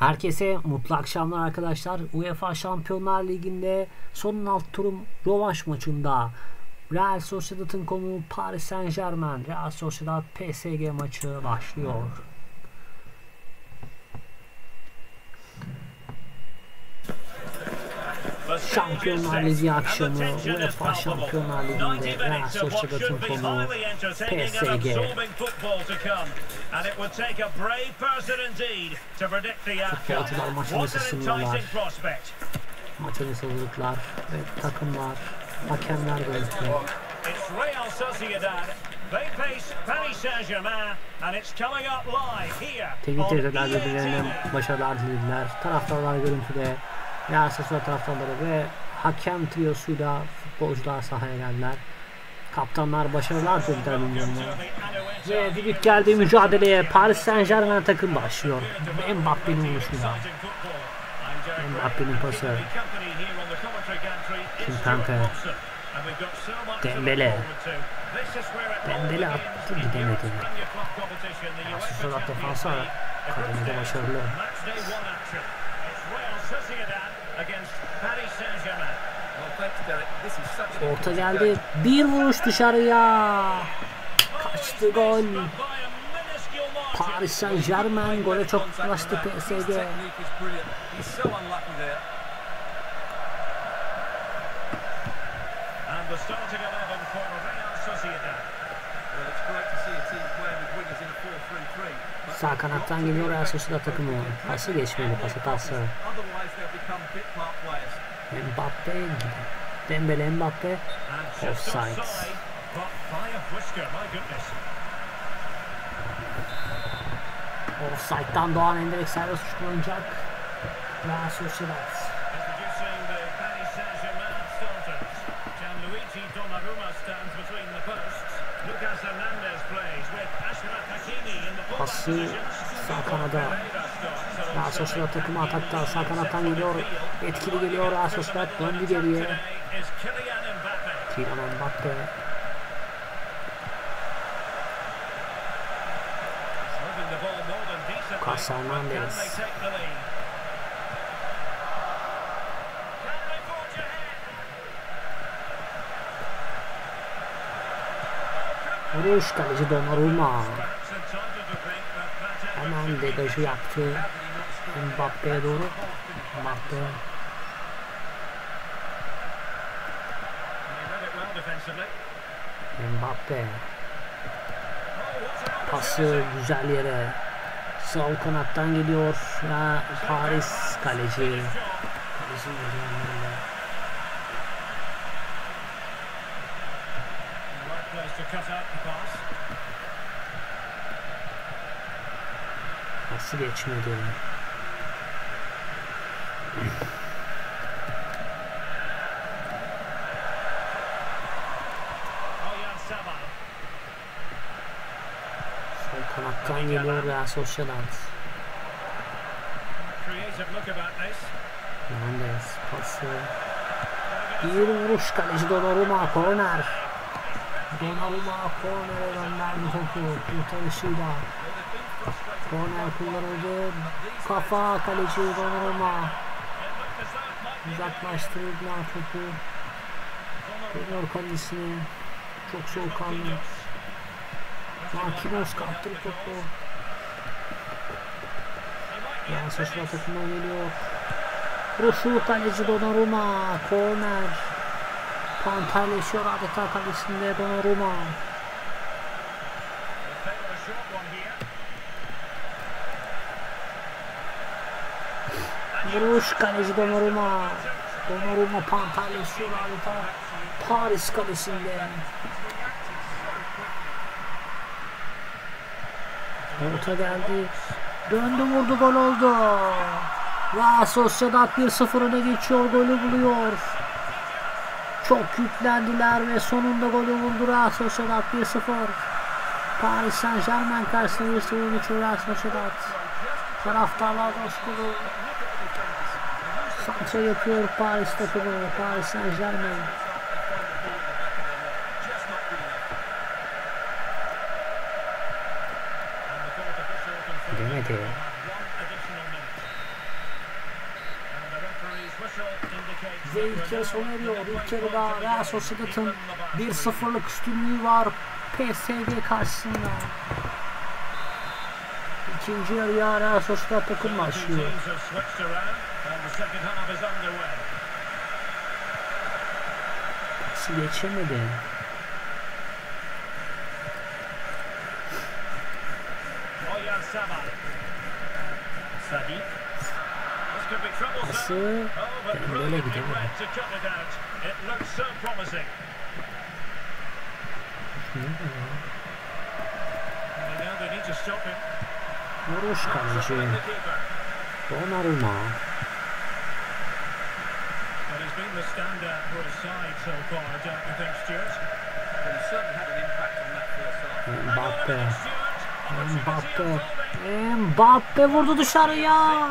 Herkese mutlu akşamlar arkadaşlar. UEFA Şampiyonlar Ligi'nde son alt turum rövanş maçında Real Sociedad'ın konuğu Paris Saint Germain, Real Sociedad PSG maçı başlıyor. Şampiyonlar Ligi akşamı UEFA Şampiyonlar Ligi'nde Real Sociedad'ın konuğu PSG. Futbolcular maçın ısısındalar. Maçın ısılıklar ve takımlar, hakemler görüntüler. It's Real Sociedad. They face Paris Saint-Germain and it's coming up live here Teknik direktörler birbirlerine EA başarılar dilediler. Taraftarlar görüntüde. Sociedad taraftarları ve hakem triyosuyla futbolcular sahaya geldiler. Kaptanlar başarılar dilediler birbirlerine. Ve düdük geldiği mücadeleye Paris Saint Germain takım başlıyor. Mbappe'nin vuruşuyla. Mbappe'nin pası. Kimpembe. Dembele. Dembele attı gidemedi. Sociedad defansı kademede başarılı. Orta geldi. Bir vuruş dışarıya. Kaçtı gol. Paris Saint Germain gole çok yaklaştı PSG. And the starting 11 for Real Sociedad. Sağ kanattan geliyor Real Sociedad takımı. Pası geçmedi. Pas hatası. Mbappe. Dembele Mbappe. Offside. Offside'dan Doğan Enderek serbest vuruş kullanacak. Paris Saint-Germain starters. Gianluigi Donnarumma stands between the posts. Pası sağ kanada. Real Sociedad takımı atakta sağ kanattan geliyor. Etkili geliyor Real Sociedad döndü geriye. Kylian Mbappe. Kylian Mbappe. Vuruş kaleci Donnarumma. Hemen degajı yaptı. Mbappe'ye doğru. Mbappe. Mbappe. Pası güzel yere. Sol kanattan geliyor. Ya Paris kaleci. Kaleci Pası geçmedi. Oyan Sabah. Sol kanattan geliyor Real Sociedad. Mendes pası. Bir vuruş kaleci Donnarumma korner. Donnarumma kornere gönderdi topu kurtarışıyla. Korner kullanıldı. Kafa kaleci Donnarumma. Uzaklaştırdılar topu. Görüyor kalecisini. Çok soğukkanlı. Marquinhos kaptırdı topu. Yani Sociedad takımdan geliyor. Vuruşu kaleci Donnarumma. Korner. Panterleşiyor adeta kalesinde Donnarumma. Vuruş kaleci Donnarumma. Donnarumma panterleşiyor adeta Paris kalesinde. Orta geldi. Döndü vurdu gol oldu. Real Sociedad 1-0 öne geçiyor golü buluyor. Çok yüklendiler ve sonunda golü vurdu Real Sociedad 1-0. Paris Saint Germain karşısında 1-0 geçiyor Real Sociedad. Taraftarlar coşkulu. Santra yapıyor Paris takımı. Paris Saint Germain. Demedi. Yarı sona eriyor. İlk yarıda Real Sociedad'ın 1-0'lık üstünlüğü var PSG karşısında. İkinci yarıya Real Sociedad takım başlıyor. Pası geçemedi. Pası Dembele gidemedi. Vuruş kaleci. Donnarumma. But he's been the standout for his side so far, don't you think, Stuart? Well, he certainly had an impact on that first half. Mbappe. Mbappe. Mbappe vurdu dışarıya.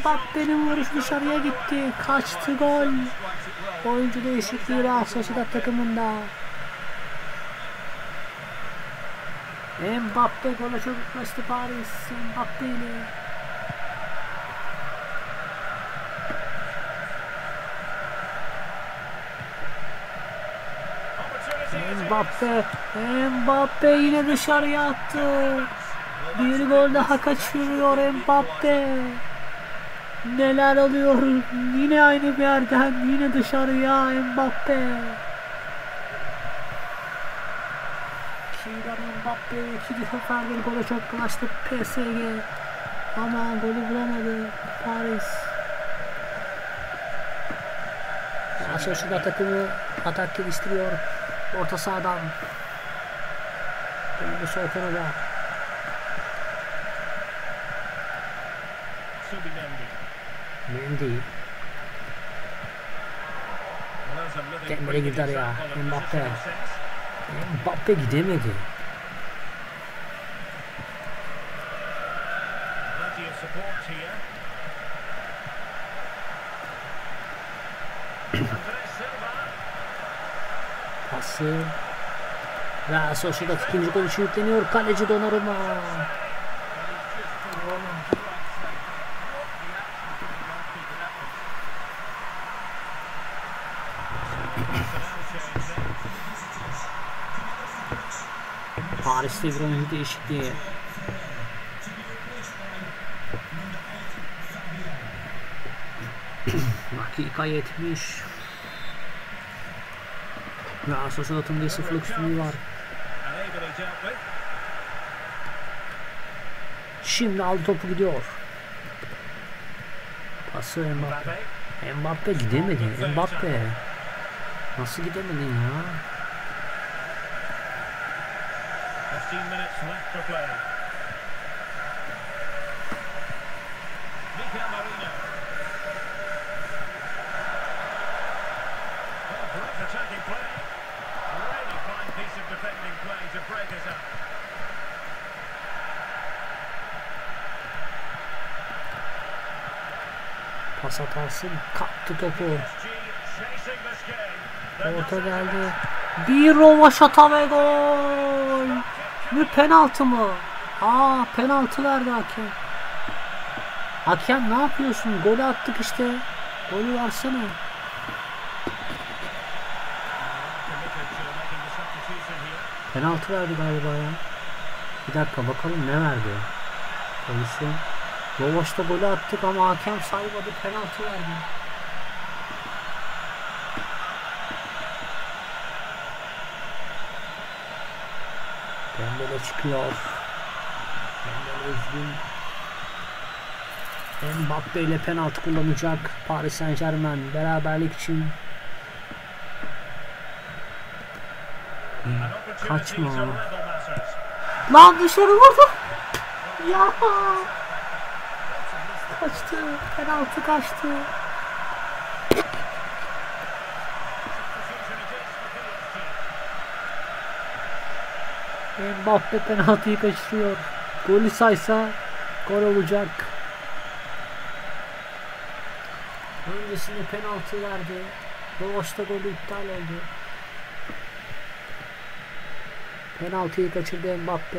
Mbappe'nin vuruşu dışarıya gitti. Kaçtı gol. Oyuncu değişikliği Real Sociedad takımında. Mbappe çok yaklaştı Paris. Mbappe ile. Mbappe. Mbappe yine dışarıya attı. Bir gol daha kaçırıyor Mbappe. Neler oluyor? Yine aynı bir yerden yine dışarıya Mbappe. Kylian Mbappe iki seferdir gole çok yaklaştı PSG. Ama golü bulamadı Paris. Aşağı takımı atak geliştiriyor. Orta sahadan. Önünde sol kanada. Mendy. Dembele girdi araya. Mbappe. Mbappe gidemedi. Support here. Pası. Real Sociedad ikinci gol için yükleniyor. Kaleci Donnarumma. Paris'te bir oyuncu değişikliği. Dakika 70. Real Sociedad'ın 1-0'lık üstünlüğü var. And ably dealt with. Şimdi aldı topu gidiyor. Pası. Mbappe. Mbappe gidemedi. Mbappe. Nasıl gidemedin ya? 15 minutes left to play. Pas atarsın. Kaptı topu. Orta geldi. Bir rovaşata ve gol. Bir penaltı mı? Aa penaltı verdi hakem. Hakem ne yapıyorsun? Golü attık işte. Golü versene. Penaltı verdi galiba ya. Bir dakika bakalım ne verdi. Pozisyon. Rovaşta golü attık ama hakem saymadı penaltı verdi. Dembele çıkıyor. Dembele üzgün. Mbappe ile penaltı kullanacak Paris Saint Germain beraberlik için. Kaçma. Lan dışarı vurdu. Ya. Kaçtı. Penaltı kaçtı. Mbappe penaltıyı kaçırıyor. Golü saysa gol olacak. Öncesinde penaltı verdi. Rovaş'ta golü iptal oldu. Penaltıyı kaçırdı Mbappe.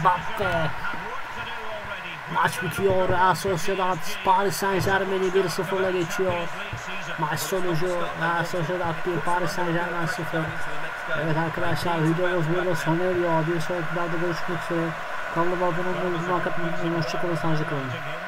Mbappe. Maç bitiyor. Real Sociedad Paris Saint Germain'i 1-0'la geçiyor. Maç sonucu Real Sociedad 1 Paris Saint Germain 0. To the next game. Evet arkadaşlar videomuz burada sona eriyor. Bir sonraki videoda görüşmek üzere. Kanalıma abone olmayı unutmayın. Hoşçakalın. Sağlıcakla kalın.